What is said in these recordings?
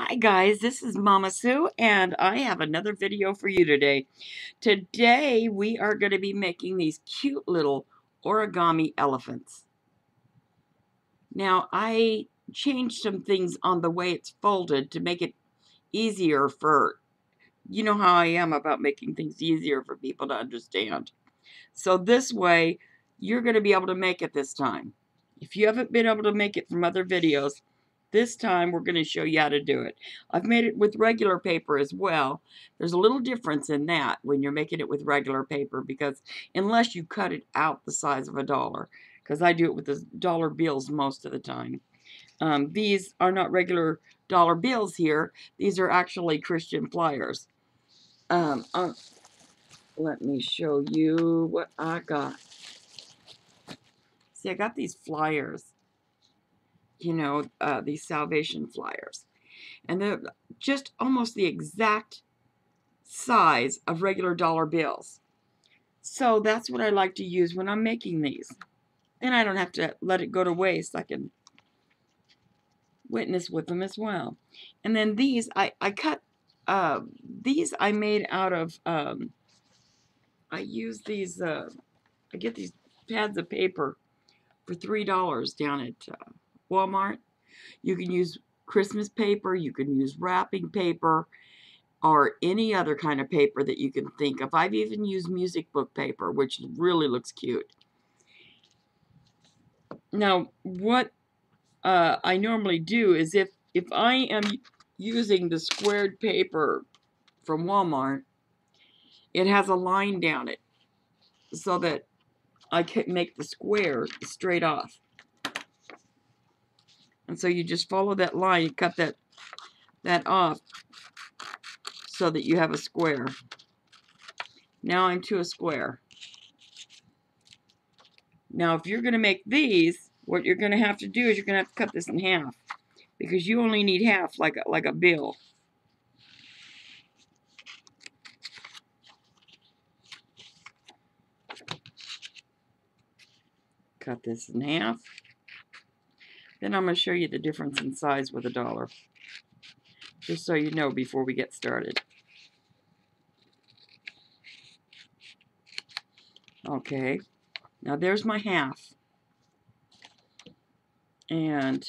Hi guys, this is Mama Sue and I have another video for you today. Today we are going to be making these cute little origami elephants. Now I changed some things on the way it's folded to make it easier for, you know how I am about making things easier for people to understand. So this way you're going to be able to make it this time. If you haven't been able to make it from other videos, this time we're going to show you how to do it. I've made it with regular paper as well. There's a little difference in that when you're making it with regular paper because unless you cut it out the size of a dollar, because I do it with the dollar bills most of the time. Um, these are not regular dollar bills here. These are actually Christian flyers. Um, uh, let me show you what I got. See, I got these flyers you know, uh, these salvation flyers. And they're just almost the exact size of regular dollar bills. So that's what I like to use when I'm making these. Then I don't have to let it go to waste. I can witness with them as well. And then these, I, I cut, uh, these I made out of, um, I use these, uh, I get these pads of paper for $3 down at uh, Walmart. You can use Christmas paper, you can use wrapping paper, or any other kind of paper that you can think of. I've even used music book paper, which really looks cute. Now, what uh, I normally do is if, if I am using the squared paper from Walmart, it has a line down it so that I can make the square straight off. And so you just follow that line, you cut that, that off so that you have a square. Now I'm to a square. Now if you're going to make these, what you're going to have to do is you're going to have to cut this in half. Because you only need half like a, like a bill. Cut this in half. Then I'm going to show you the difference in size with a dollar. Just so you know before we get started. Okay, now there's my half. And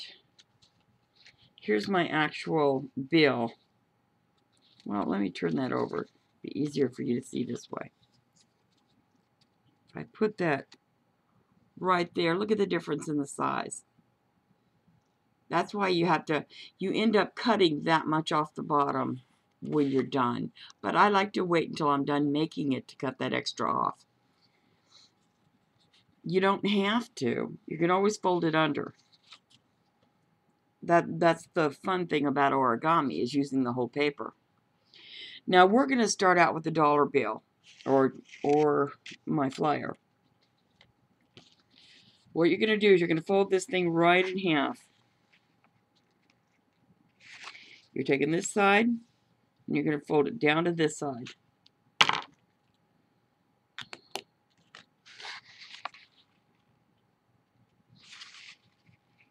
here's my actual bill. Well, let me turn that over. Be easier for you to see this way. If I put that right there, look at the difference in the size. That's why you have to, you end up cutting that much off the bottom when you're done. But I like to wait until I'm done making it to cut that extra off. You don't have to. You can always fold it under. That That's the fun thing about origami is using the whole paper. Now we're going to start out with the dollar bill or, or my flyer. What you're going to do is you're going to fold this thing right in half. You're taking this side, and you're going to fold it down to this side.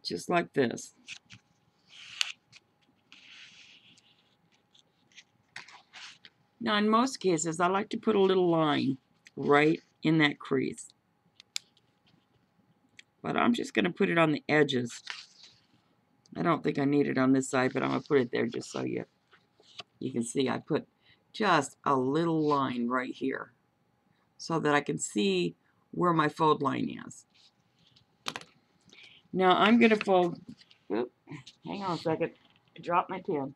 Just like this. Now, in most cases, I like to put a little line right in that crease. But I'm just going to put it on the edges. I don't think I need it on this side, but I'm going to put it there just so you, you can see I put just a little line right here so that I can see where my fold line is. Now I'm going to fold, whoop, hang on a second, I dropped my pen.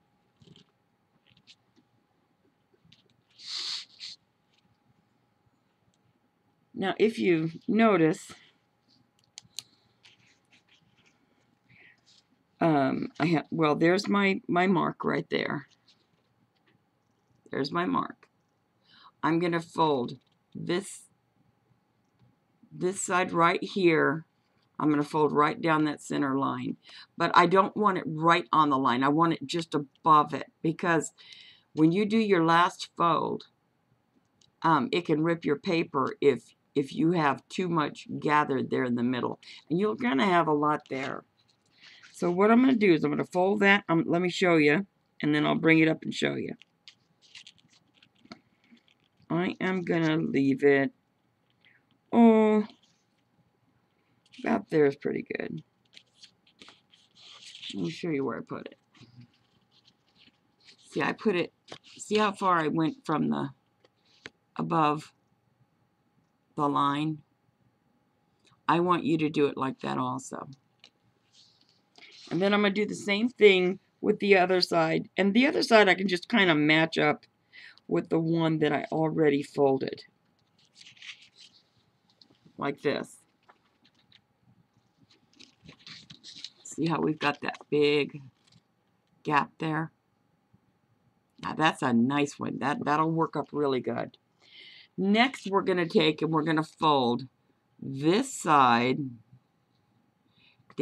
Now if you notice, um, I have, well, there's my, my mark right there. There's my mark. I'm going to fold this, this side right here. I'm going to fold right down that center line. But I don't want it right on the line. I want it just above it because when you do your last fold, um, it can rip your paper if if you have too much gathered there in the middle. And you're going to have a lot there. So what I'm going to do is I'm going to fold that. Um, let me show you. and then I'll bring it up and show you. I am going to leave it, oh, about there is pretty good. Let me show you where I put it. See, I put it, see how far I went from the above the line? I want you to do it like that also. And then I'm going to do the same thing with the other side. And the other side I can just kind of match up with the one that I already folded. Like this. See how we've got that big gap there? Now that's a nice one. That, that'll work up really good. Next we're going to take and we're going to fold this side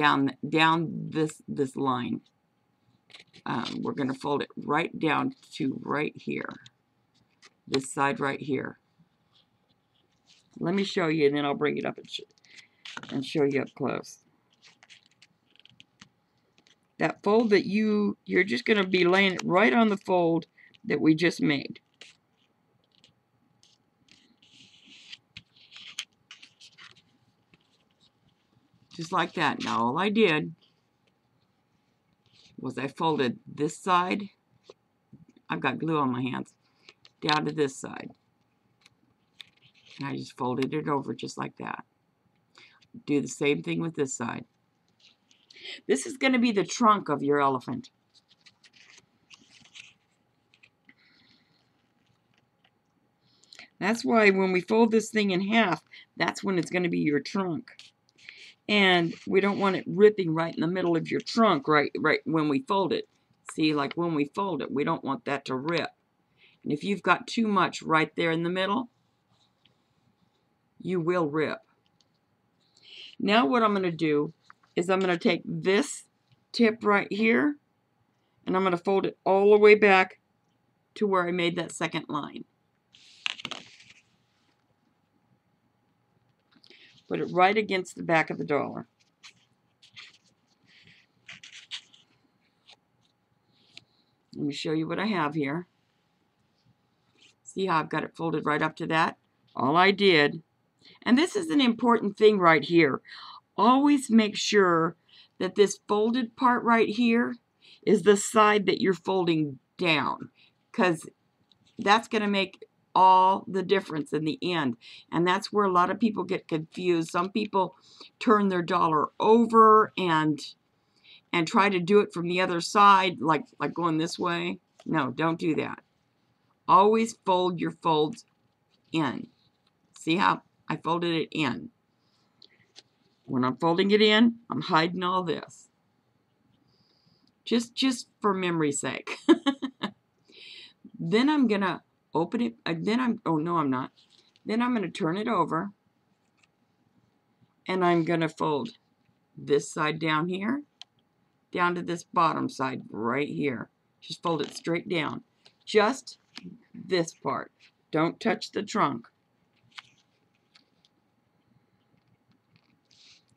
down down this this line. Um, we're going to fold it right down to right here. This side right here. Let me show you and then I'll bring it up and, sh and show you up close. That fold that you, you're just going to be laying it right on the fold that we just made. Just like that. Now all I did was I folded this side, I've got glue on my hands, down to this side. And I just folded it over just like that. Do the same thing with this side. This is going to be the trunk of your elephant. That's why when we fold this thing in half, that's when it's going to be your trunk and we don't want it ripping right in the middle of your trunk right right when we fold it. See like when we fold it we don't want that to rip. And if you've got too much right there in the middle you will rip. Now what I'm going to do is I'm going to take this tip right here and I'm going to fold it all the way back to where I made that second line Put it right against the back of the dollar. Let me show you what I have here. See how I've got it folded right up to that? All I did, and this is an important thing right here, always make sure that this folded part right here is the side that you're folding down because that's going to make all the difference in the end. And that's where a lot of people get confused. Some people turn their dollar over and and try to do it from the other side, like, like going this way. No, don't do that. Always fold your folds in. See how I folded it in. When I'm folding it in, I'm hiding all this. Just, just for memory's sake. then I'm going to open it, uh, then I'm, oh no I'm not, then I'm going to turn it over and I'm going to fold this side down here down to this bottom side right here. Just fold it straight down. Just this part. Don't touch the trunk.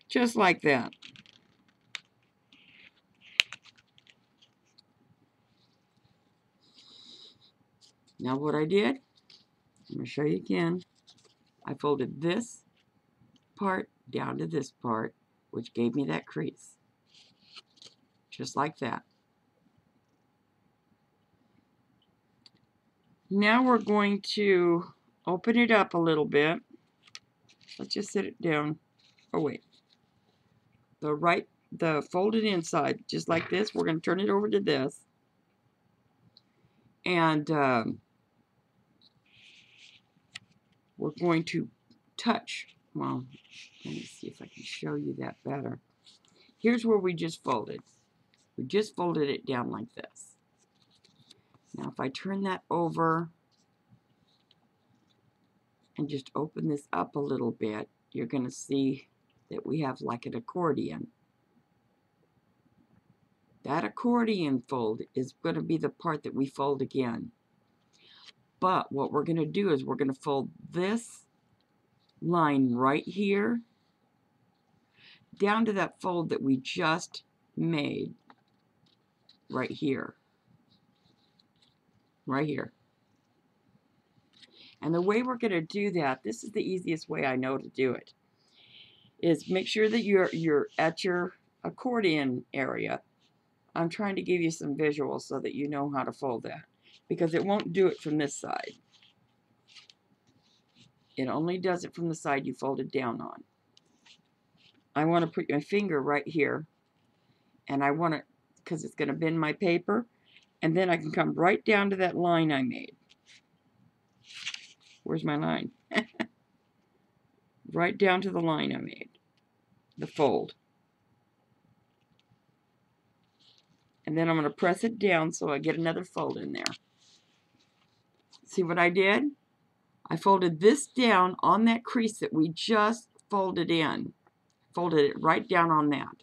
Just like that. Now what I did, I'm going to show you again. I folded this part down to this part, which gave me that crease. Just like that. Now we're going to open it up a little bit. Let's just sit it down. Oh, wait. The right, the folded inside, just like this. We're going to turn it over to this. And um, we're going to touch. Well, let me see if I can show you that better. Here's where we just folded. We just folded it down like this. Now if I turn that over and just open this up a little bit, you're going to see that we have like an accordion. That accordion fold is going to be the part that we fold again. But what we're going to do is we're going to fold this line right here down to that fold that we just made right here. right here. And the way we're going to do that, this is the easiest way I know to do it, is make sure that you're, you're at your accordion area. I'm trying to give you some visuals so that you know how to fold that because it won't do it from this side. It only does it from the side you fold it down on. I want to put my finger right here and I want to, because it's going to bend my paper, and then I can come right down to that line I made. Where's my line? right down to the line I made, the fold. And then I'm going to press it down so I get another fold in there. See what I did? I folded this down on that crease that we just folded in. Folded it right down on that.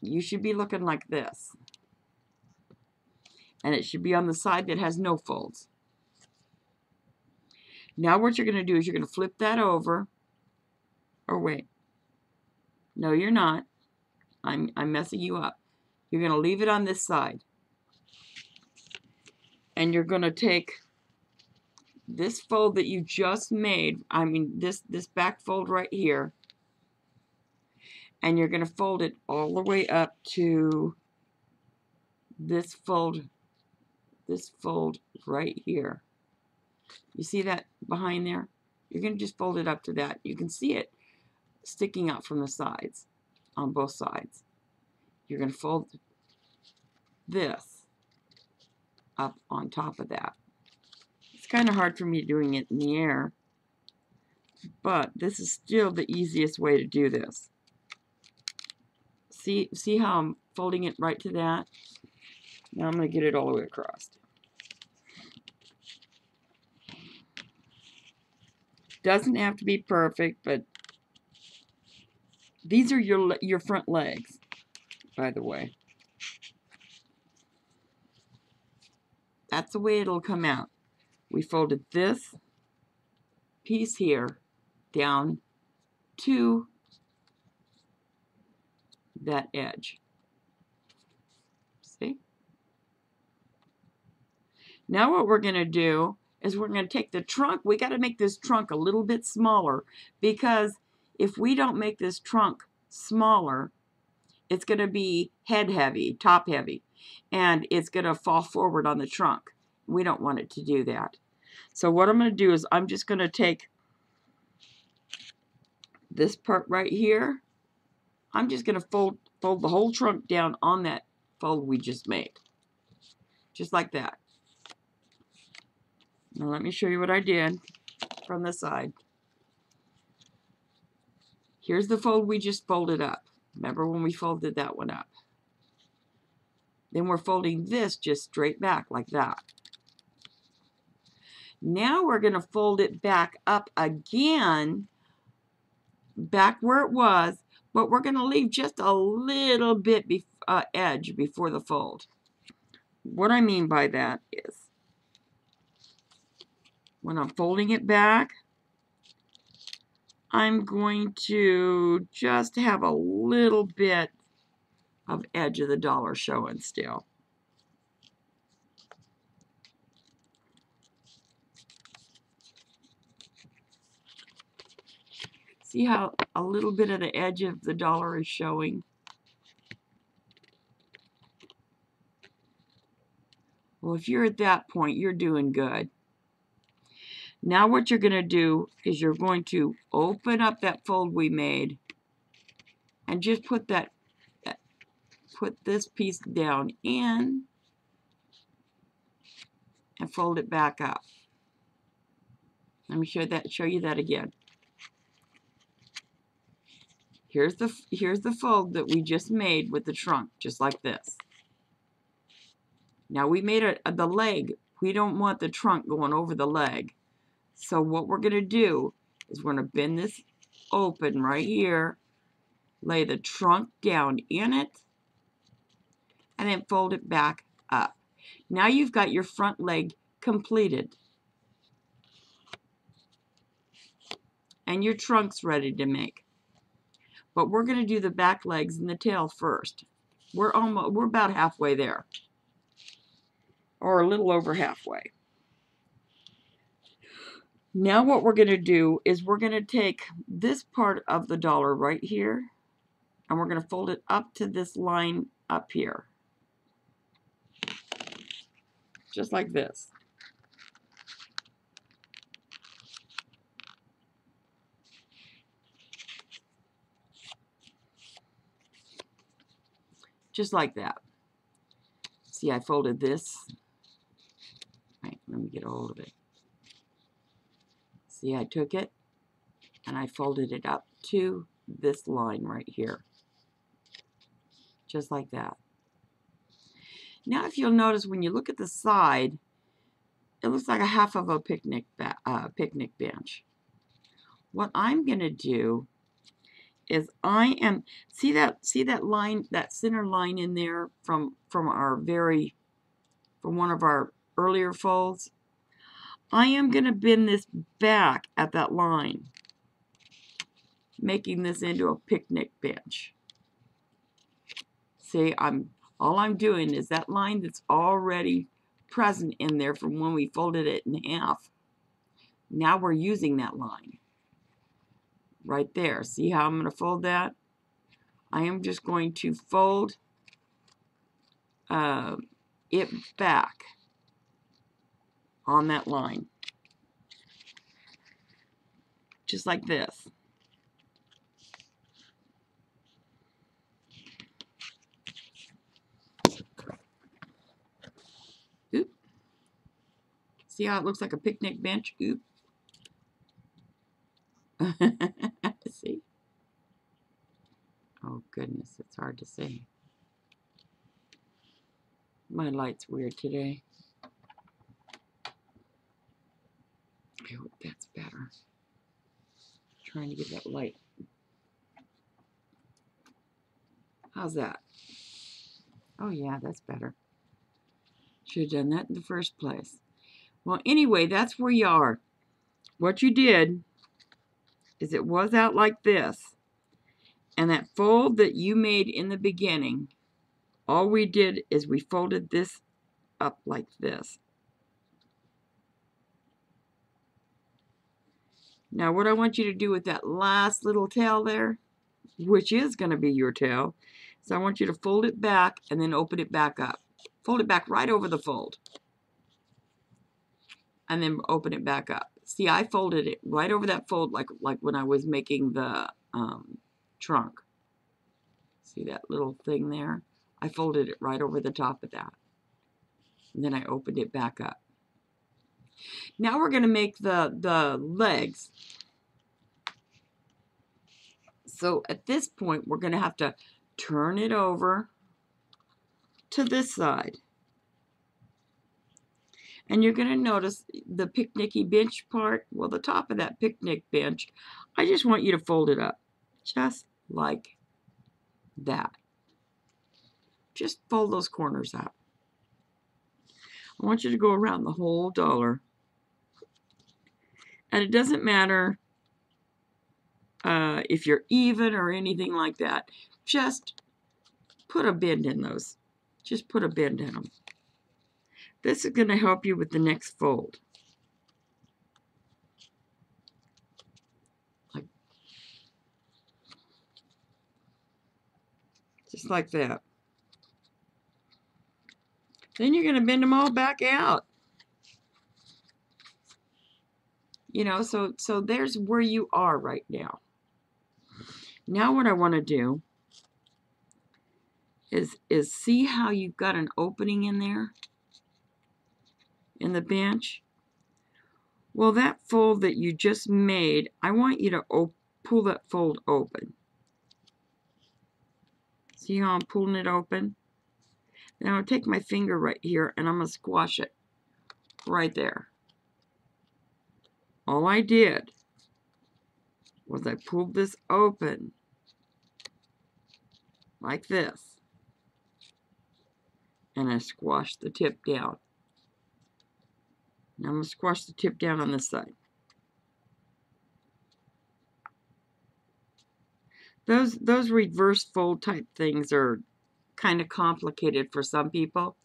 You should be looking like this. And it should be on the side that has no folds. Now what you're going to do is you're going to flip that over. Or wait. No, you're not. I'm, I'm messing you up. You're going to leave it on this side. And you're going to take this fold that you just made, I mean this, this back fold right here, and you're going to fold it all the way up to this fold, this fold right here. You see that behind there? You're going to just fold it up to that. You can see it sticking out from the sides, on both sides. You're going to fold this up on top of that It's kind of hard for me doing it in the air, but this is still the easiest way to do this. See, see how I'm folding it right to that? Now I'm going to get it all the way across. Doesn't have to be perfect, but these are your your front legs, by the way. That's the way it'll come out we folded this piece here down to that edge. See? Now what we're going to do is we're going to take the trunk. We got to make this trunk a little bit smaller because if we don't make this trunk smaller, it's going to be head heavy, top heavy, and it's going to fall forward on the trunk. We don't want it to do that. So what I'm going to do is I'm just going to take this part right here. I'm just going to fold, fold the whole trunk down on that fold we just made. Just like that. Now let me show you what I did from the side. Here's the fold we just folded up. Remember when we folded that one up? Then we're folding this just straight back like that. Now we're going to fold it back up again, back where it was, but we're going to leave just a little bit be uh, edge before the fold. What I mean by that is when I'm folding it back, I'm going to just have a little bit of edge of the dollar showing still. See how a little bit of the edge of the dollar is showing? Well, if you're at that point, you're doing good. Now what you're going to do is you're going to open up that fold we made and just put that, that put this piece down in and fold it back up. Let me show that show you that again. Here's the, here's the fold that we just made with the trunk, just like this. Now we made a, a, the leg. We don't want the trunk going over the leg. So what we're going to do is we're going to bend this open right here, lay the trunk down in it, and then fold it back up. Now you've got your front leg completed. And your trunk's ready to make. But we're going to do the back legs and the tail first. We're almost we're about halfway there. or a little over halfway. Now what we're going to do is we're going to take this part of the dollar right here and we're going to fold it up to this line up here. Just like this. Just like that. See, I folded this. Right, let me get a hold of it. See, I took it and I folded it up to this line right here. Just like that. Now, if you'll notice, when you look at the side, it looks like a half of a picnic, uh, picnic bench. What I'm going to do is I am, see that, see that line, that center line in there from, from our very, from one of our earlier folds? I am going to bend this back at that line, making this into a picnic bench. See, I'm all I'm doing is that line that's already present in there from when we folded it in half. Now we're using that line right there. See how I'm going to fold that? I am just going to fold uh, it back on that line. Just like this. Oop. See how it looks like a picnic bench? Oop. see? Oh goodness, it's hard to see. My light's weird today. I hope that's better. Trying to get that light. How's that? Oh yeah, that's better. Should have done that in the first place. Well, anyway, that's where you are. What you did is it was out like this. And that fold that you made in the beginning, all we did is we folded this up like this. Now what I want you to do with that last little tail there, which is going to be your tail, so I want you to fold it back and then open it back up. Fold it back right over the fold. And then open it back up. See, I folded it right over that fold like, like when I was making the um, trunk. See that little thing there? I folded it right over the top of that. And then I opened it back up. Now we're going to make the, the legs. So at this point, we're going to have to turn it over to this side. And you're going to notice the picnicky bench part, well, the top of that picnic bench, I just want you to fold it up, just like that. Just fold those corners up. I want you to go around the whole dollar. And it doesn't matter uh, if you're even or anything like that. Just put a bend in those. Just put a bend in them. This is going to help you with the next fold. Like, just like that. Then you're going to bend them all back out. You know, so so there's where you are right now. Now what I want to do is is see how you've got an opening in there in the bench? Well, that fold that you just made, I want you to pull that fold open. See how I'm pulling it open? Now I'll take my finger right here and I'm going to squash it right there. All I did was I pulled this open like this and I squashed the tip down. Now I'm going to squash the tip down on this side. Those, those reverse fold type things are kind of complicated for some people.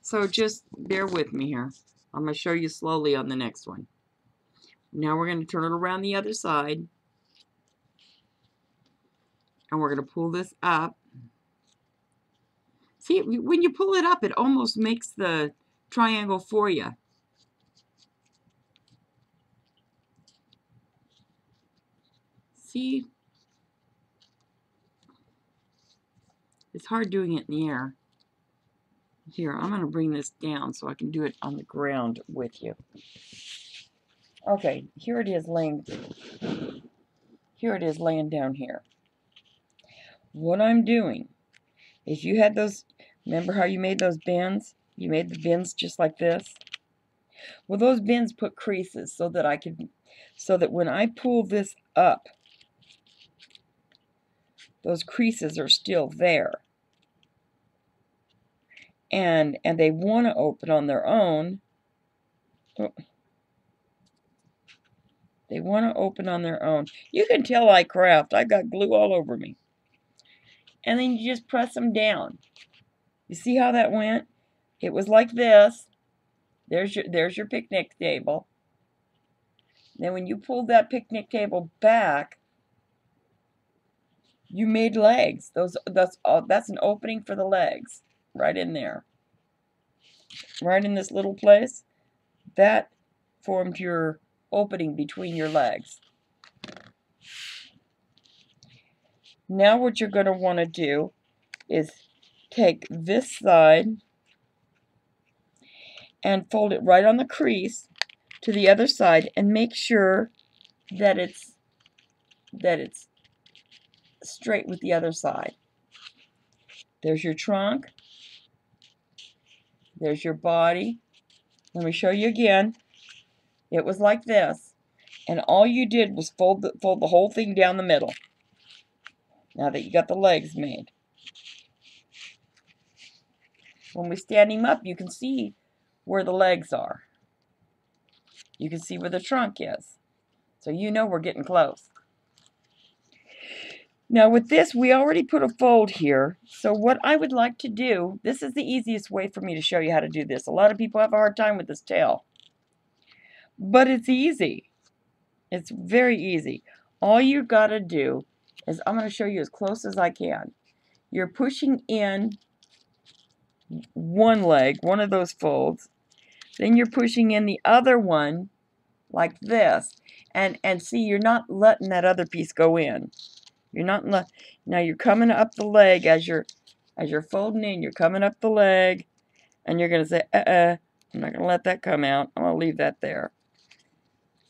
So just bear with me here. I'm going to show you slowly on the next one. Now we're going to turn it around the other side. And we're going to pull this up. See, when you pull it up, it almost makes the triangle for you. See? It's hard doing it in the air. Here, I'm going to bring this down so I can do it on the ground with you. Okay, here it is laying, here it is laying down here. What I'm doing is you had those, remember how you made those bends? You made the bends just like this? Well, those bends put creases so that I could, so that when I pull this up, those creases are still there. And and they want to open on their own. Oh. they want to open on their own. You can tell I craft. I got glue all over me. And then you just press them down. You see how that went it was like this there's your there's your picnic table then when you pulled that picnic table back you made legs those that's uh, that's an opening for the legs right in there. Right in this little place. That formed your opening between your legs. Now what you're going to want to do is take this side and fold it right on the crease to the other side and make sure that it's that it's straight with the other side. There's your trunk. There's your body. Let me show you again. It was like this. And all you did was fold the, fold the whole thing down the middle. Now that you got the legs made. When we stand him up, you can see where the legs are. You can see where the trunk is. So you know we're getting close. Now with this, we already put a fold here. So what I would like to do, this is the easiest way for me to show you how to do this. A lot of people have a hard time with this tail. But it's easy. It's very easy. All you got to do is, I'm going to show you as close as I can. You're pushing in one leg, one of those folds. Then you're pushing in the other one like this. And, and see, you're not letting that other piece go in. You're not let, now you're coming up the leg as you're as you're folding in, you're coming up the leg and you're going to say, uh-uh, I'm not going to let that come out. I'm to leave that there.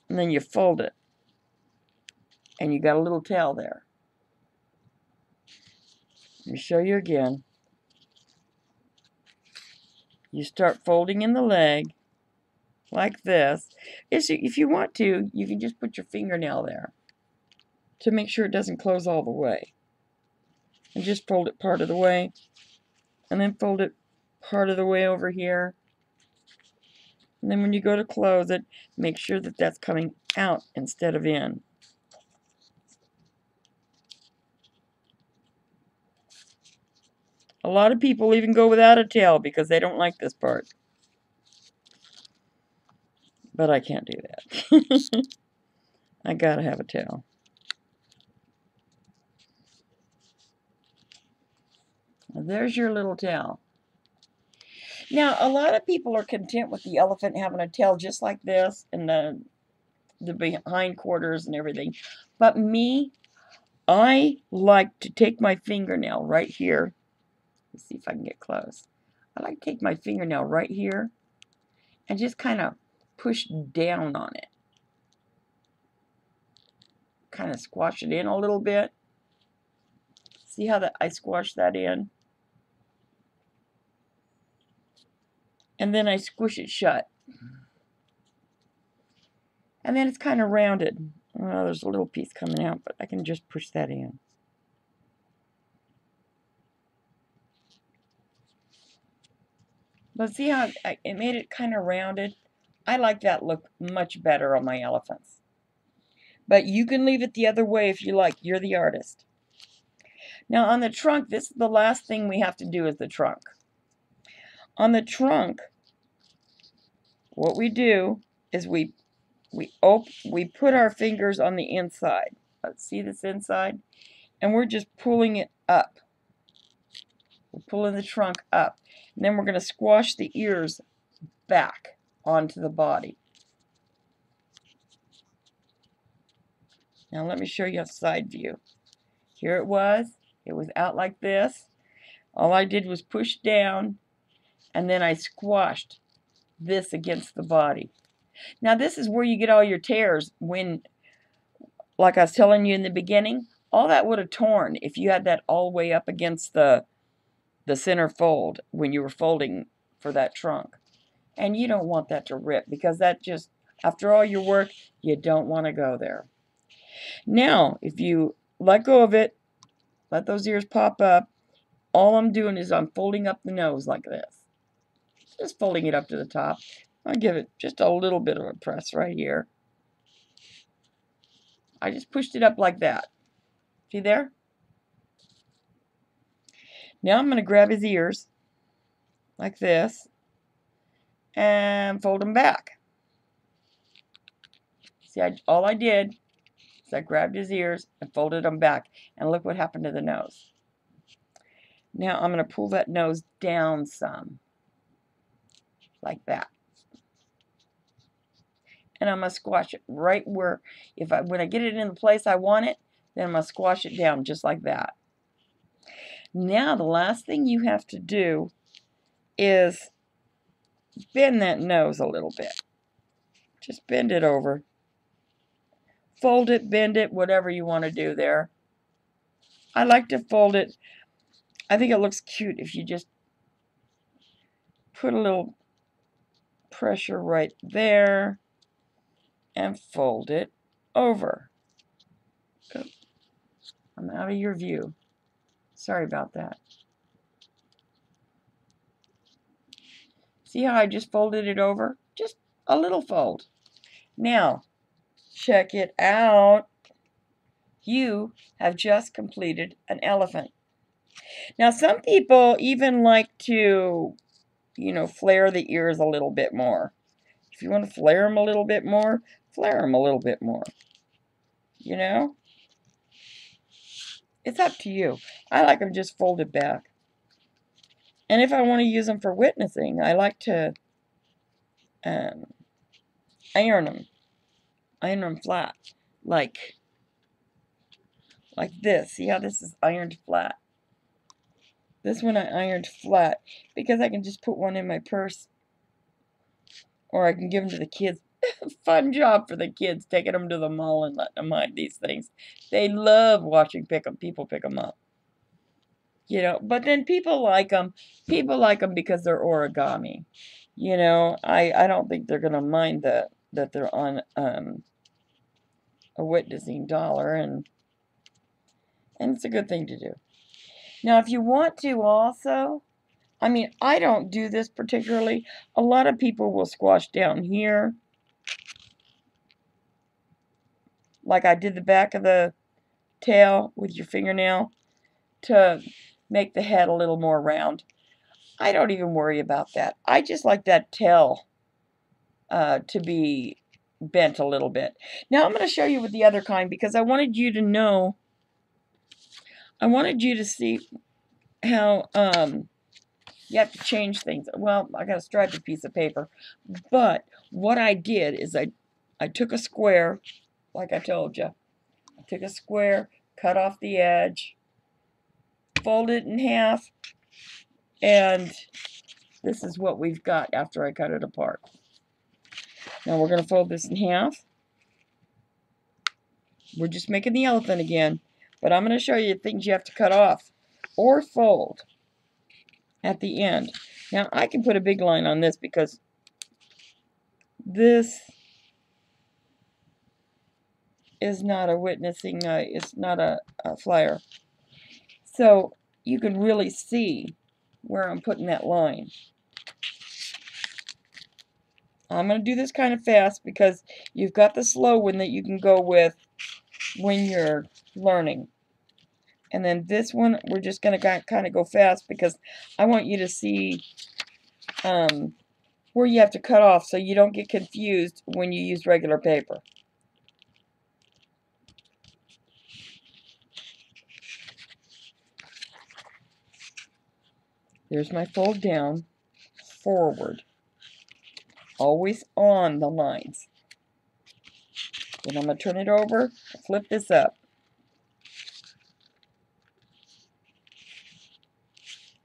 And then you fold it. And you got a little tail there. Let me show you again. You start folding in the leg like this. If you want to, you can just put your fingernail there to make sure it doesn't close all the way. And just fold it part of the way. And then fold it part of the way over here. And then when you go to close it, make sure that that's coming out instead of in. A lot of people even go without a tail because they don't like this part. But I can't do that. I gotta have a tail. There's your little tail. Now, a lot of people are content with the elephant having a tail just like this and the, the behind quarters and everything. But me, I like to take my fingernail right here. Let's see if I can get close. I like to take my fingernail right here and just kind of push down on it. Kind of squash it in a little bit. See how that I squash that in? and then I squish it shut. And then it's kind of rounded. Well, there's a little piece coming out, but I can just push that in. But see how it made it kind of rounded? I like that look much better on my elephants. But you can leave it the other way if you like. You're the artist. Now on the trunk, this is the last thing we have to do is the trunk. on the trunk, what we do is we we op we put our fingers on the inside. Let's see this inside, and we're just pulling it up. We're pulling the trunk up, and then we're going to squash the ears back onto the body. Now let me show you a side view. Here it was. It was out like this. All I did was push down and then I squashed this against the body. Now this is where you get all your tears when, like I was telling you in the beginning, all that would have torn if you had that all the way up against the, the center fold when you were folding for that trunk. And you don't want that to rip because that just, after all your work, you don't want to go there. Now, if you let go of it, let those ears pop up, all I'm doing is I'm folding up the nose like this. Just folding it up to the top. I'll give it just a little bit of a press right here. I just pushed it up like that. See there? Now I'm going to grab his ears like this and fold them back. See, I, all I did is I grabbed his ears and folded them back. And look what happened to the nose. Now I'm going to pull that nose down some like that. And I'm going to squash it right where, if I, when I get it in the place I want it, then I'm going to squash it down just like that. Now the last thing you have to do is bend that nose a little bit. Just bend it over. Fold it, bend it, whatever you want to do there. I like to fold it. I think it looks cute if you just put a little pressure right there and fold it over. I'm out of your view. Sorry about that. See how I just folded it over? Just a little fold. Now, check it out. You have just completed an elephant. Now, some people even like to you know, flare the ears a little bit more. If you want to flare them a little bit more, flare them a little bit more. You know? It's up to you. I like them just folded back. And if I want to use them for witnessing, I like to um, iron them. Iron them flat. Like, like this. See how this is ironed flat? This one I ironed flat because I can just put one in my purse or I can give them to the kids. Fun job for the kids, taking them to the mall and letting them hide these things. They love watching pick them, people pick them up. You know, but then people like them. People like them because they're origami. You know, I, I don't think they're going to mind that, that they're on um, a witnessing dollar, and and it's a good thing to do. Now, if you want to also, I mean, I don't do this particularly. A lot of people will squash down here. Like I did the back of the tail with your fingernail to make the head a little more round. I don't even worry about that. I just like that tail uh, to be bent a little bit. Now I'm going to show you with the other kind because I wanted you to know I wanted you to see how um, you have to change things. Well, I got a striped piece of paper. But what I did is I, I took a square, like I told you. I took a square, cut off the edge, fold it in half, and this is what we've got after I cut it apart. Now we're going to fold this in half. We're just making the elephant again. But I'm going to show you things you have to cut off or fold at the end. Now, I can put a big line on this because this is not a witnessing, uh, it's not a, a flyer. So you can really see where I'm putting that line. I'm going to do this kind of fast because you've got the slow one that you can go with when you're learning. And then this one, we're just going to kind of go fast because I want you to see um, where you have to cut off so you don't get confused when you use regular paper. There's my fold down, forward, always on the lines. Then I'm going to turn it over, flip this up.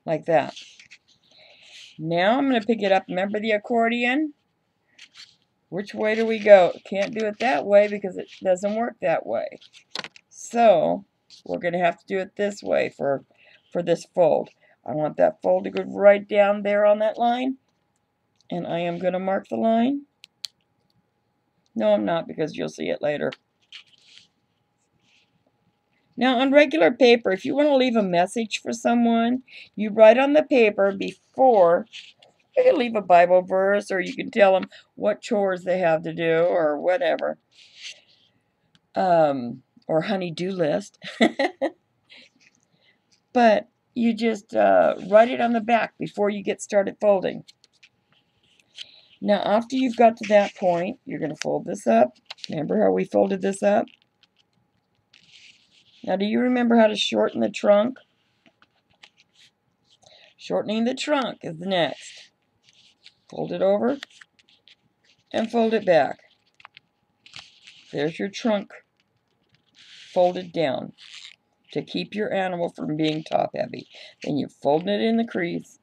Like that. Now I'm going to pick it up. Remember the accordion? Which way do we go? Can't do it that way because it doesn't work that way. So we're going to have to do it this way for, for this fold. I want that fold to go right down there on that line. And I am going to mark the line. No, I'm not because you'll see it later. Now, on regular paper, if you want to leave a message for someone, you write on the paper before. You can leave a Bible verse, or you can tell them what chores they have to do, or whatever. Um, or honey-do list. but you just uh, write it on the back before you get started folding. Now, after you've got to that point, you're going to fold this up. Remember how we folded this up? Now, do you remember how to shorten the trunk? Shortening the trunk is the next. Fold it over and fold it back. There's your trunk folded down to keep your animal from being top heavy. Then you fold it in the crease.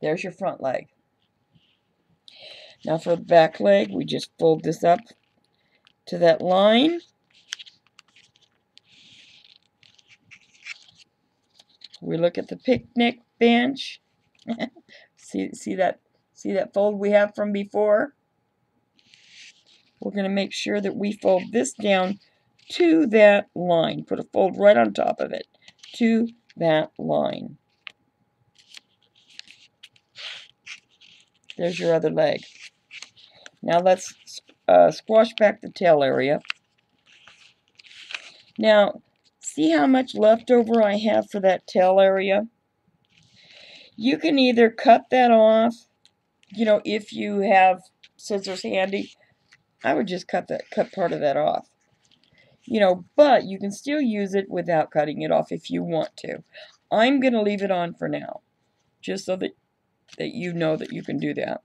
There's your front leg. Now for the back leg, we just fold this up to that line. We look at the picnic bench. see, see that see that fold we have from before? We're going to make sure that we fold this down to that line. Put a fold right on top of it. To that line. There's your other leg. Now let's uh, squash back the tail area. Now, see how much leftover I have for that tail area? You can either cut that off, you know, if you have scissors handy. I would just cut that cut part of that off. You know, but you can still use it without cutting it off if you want to. I'm going to leave it on for now, just so that, that you know that you can do that.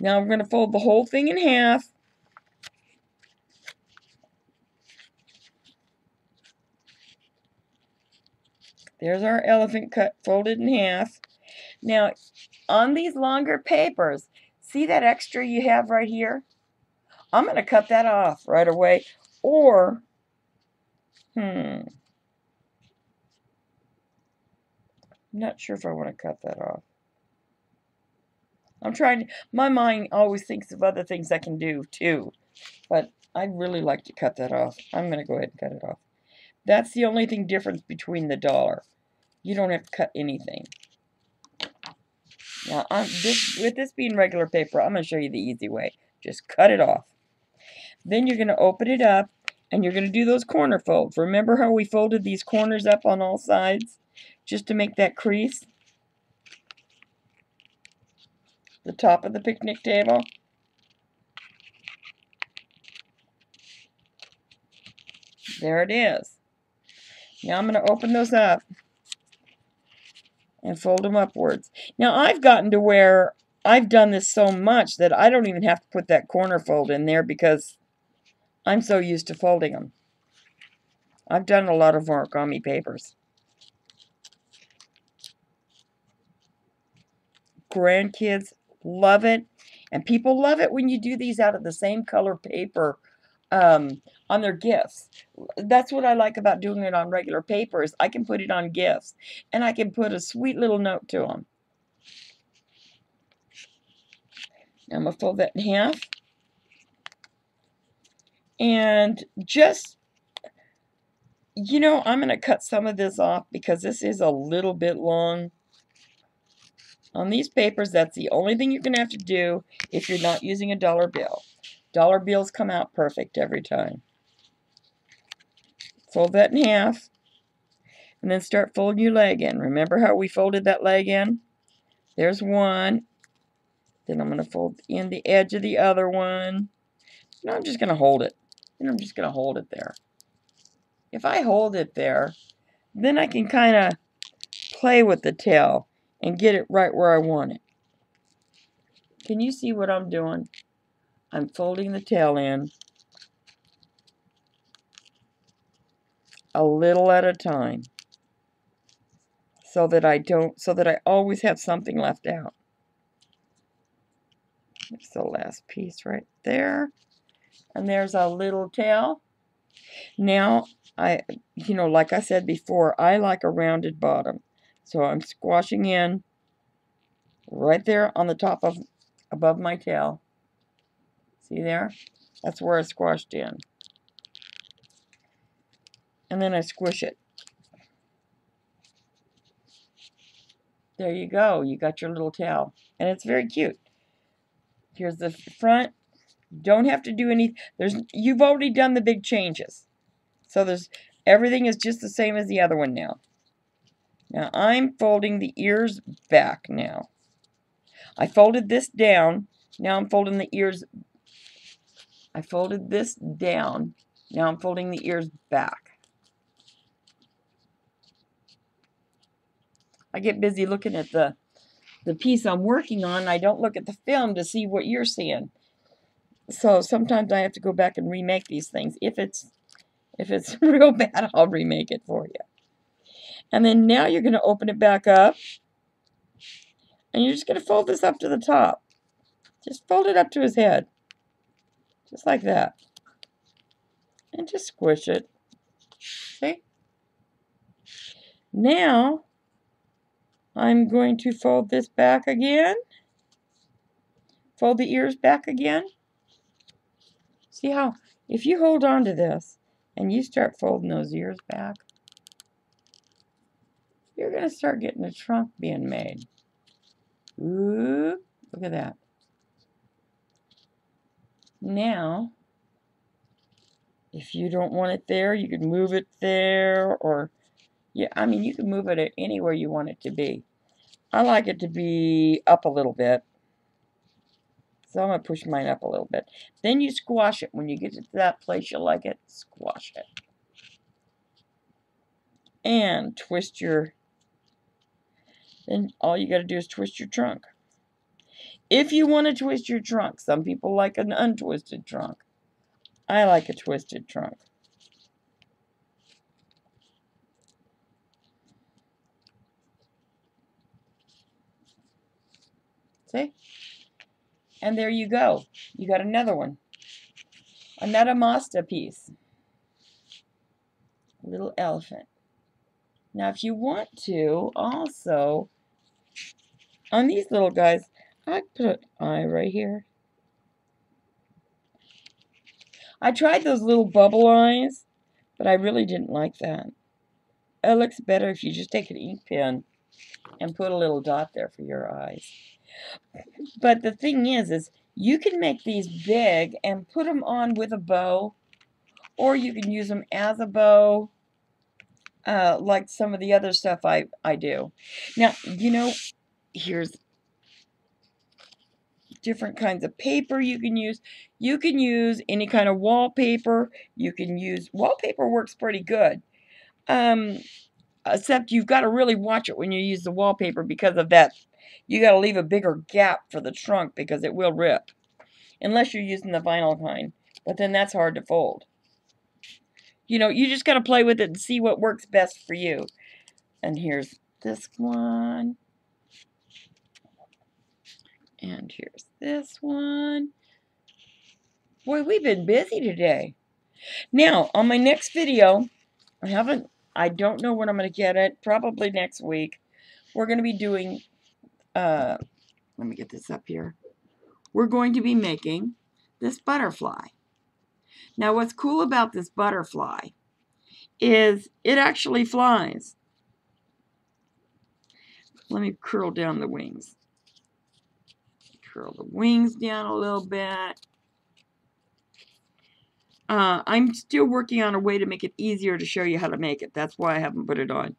Now I'm going to fold the whole thing in half. There's our elephant cut folded in half. Now, on these longer papers, see that extra you have right here? I'm going to cut that off right away. Or, hmm, I'm not sure if I want to cut that off. I'm trying, my mind always thinks of other things I can do too. But I'd really like to cut that off. I'm going to go ahead and cut it off. That's the only thing difference between the dollar. You don't have to cut anything. Now, I'm, this, with this being regular paper, I'm going to show you the easy way. Just cut it off. Then you're going to open it up, and you're going to do those corner folds. Remember how we folded these corners up on all sides? Just to make that crease? the top of the picnic table. There it is. Now I'm going to open those up and fold them upwards. Now I've gotten to where I've done this so much that I don't even have to put that corner fold in there because I'm so used to folding them. I've done a lot of origami papers. Grandkids Love it. And people love it when you do these out of the same color paper um, on their gifts. That's what I like about doing it on regular papers. I can put it on gifts. And I can put a sweet little note to them. I'm going to fold that in half. And just, you know, I'm going to cut some of this off because this is a little bit long. On these papers, that's the only thing you're to have to do if you're not using a dollar bill. Dollar bills come out perfect every time. Fold that in half. And then start folding your leg in. Remember how we folded that leg in? There's one. Then I'm going to fold in the edge of the other one. No, I'm just going to hold it. And I'm just going to hold it there. If I hold it there, then I can kind of play with the tail and get it right where I want it. Can you see what I'm doing? I'm folding the tail in a little at a time so that I don't, so that I always have something left out. There's the last piece right there. And there's a little tail. Now, I, you know, like I said before, I like a rounded bottom. So I'm squashing in right there on the top of, above my tail. See there? That's where I squashed in. And then I squish it. There you go. You got your little tail. And it's very cute. Here's the front. Don't have to do any. There's You've already done the big changes. So there's everything is just the same as the other one now. Now I'm folding the ears back now. I folded this down. Now I'm folding the ears. I folded this down. Now I'm folding the ears back. I get busy looking at the the piece I'm working on. I don't look at the film to see what you're seeing. So sometimes I have to go back and remake these things. If it's if it's real bad, I'll remake it for you. And then now you're going to open it back up. And you're just going to fold this up to the top. Just fold it up to his head. Just like that. And just squish it. See? Now, I'm going to fold this back again. Fold the ears back again. See how, if you hold on to this and you start folding those ears back, you're going to start getting a trunk being made. Ooh, look at that. Now, if you don't want it there, you can move it there or yeah, I mean, you can move it anywhere you want it to be. I like it to be up a little bit. So I'm going to push mine up a little bit. Then you squash it. When you get to that place you like it, squash it. And twist your, then all you got to do is twist your trunk. If you want to twist your trunk, some people like an untwisted trunk. I like a twisted trunk. See? And there you go. You got another one. Another Masta piece. Little elephant. Now, if you want to, also, on these little guys, I put an eye right here. I tried those little bubble eyes, but I really didn't like that. It looks better if you just take an ink pen and put a little dot there for your eyes. But the thing is, is you can make these big and put them on with a bow, or you can use them as a bow, uh, like some of the other stuff I, I do. Now, you know, here's different kinds of paper you can use. You can use any kind of wallpaper. You can use, wallpaper works pretty good. Um, except you've got to really watch it when you use the wallpaper because of that you got to leave a bigger gap for the trunk because it will rip. Unless you're using the vinyl kind. But then that's hard to fold. You know, you just got to play with it and see what works best for you. And here's this one. And here's this one. Boy, we've been busy today. Now, on my next video, I haven't, I don't know when I'm going to get it. Probably next week. We're going to be doing uh, let me get this up here. We're going to be making this butterfly. Now what's cool about this butterfly is it actually flies. Let me curl down the wings. Curl the wings down a little bit. Uh, I'm still working on a way to make it easier to show you how to make it. That's why I haven't put it on.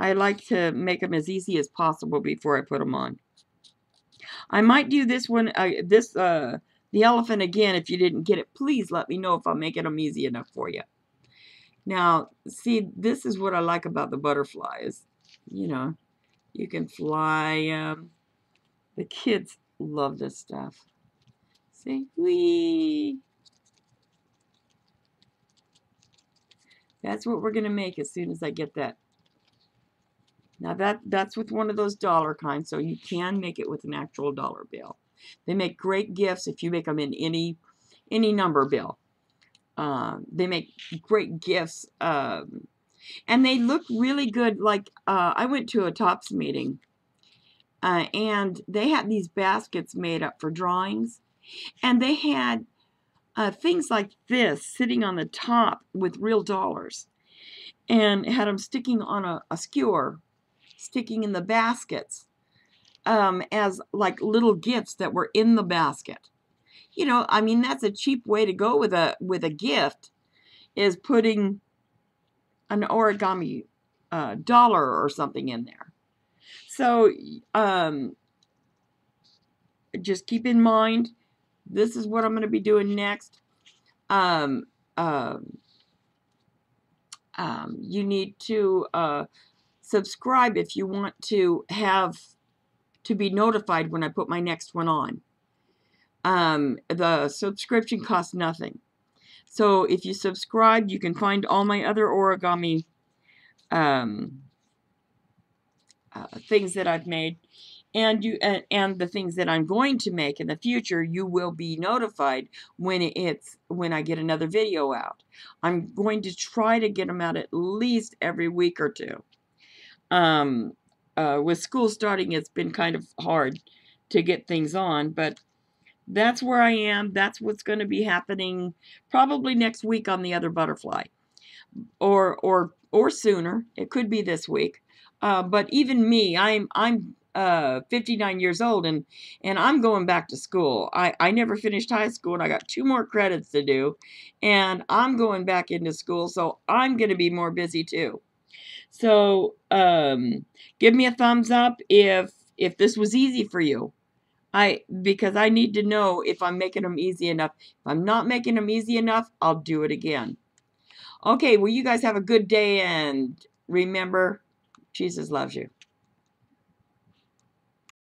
I like to make them as easy as possible before I put them on. I might do this one, uh, this, uh, the elephant again. If you didn't get it, please let me know if I'm making them easy enough for you. Now, see, this is what I like about the butterflies. You know, you can fly. Um, the kids love this stuff. See, wee. That's what we're going to make as soon as I get that. Now that that's with one of those dollar kinds, so you can make it with an actual dollar bill. They make great gifts if you make them in any any number bill. Um, they make great gifts, um, and they look really good. Like uh, I went to a Tops meeting, uh, and they had these baskets made up for drawings, and they had uh, things like this sitting on the top with real dollars, and had them sticking on a, a skewer, sticking in the baskets um, as like little gifts that were in the basket you know, I mean, that's a cheap way to go with a with a gift is putting an origami uh, dollar or something in there. So um, just keep in mind, this is what I'm going to be doing next. Um, um, um, you need to uh, subscribe if you want to have to be notified when I put my next one on. Um, the subscription costs nothing. So if you subscribe, you can find all my other origami um, uh, things that I've made. And you uh, and the things that I'm going to make in the future, you will be notified when it's when I get another video out. I'm going to try to get them out at least every week or two. Um, uh, with school starting, it's been kind of hard to get things on, but that's where I am. That's what's going to be happening probably next week on the other butterfly, or or or sooner. It could be this week. Uh, but even me, I'm I'm uh, 59 years old and and I'm going back to school. I I never finished high school and I got two more credits to do, and I'm going back into school, so I'm going to be more busy too. So um, give me a thumbs up if if this was easy for you. I because I need to know if I'm making them easy enough. If I'm not making them easy enough, I'll do it again. Okay, well, you guys have a good day and remember, Jesus loves you.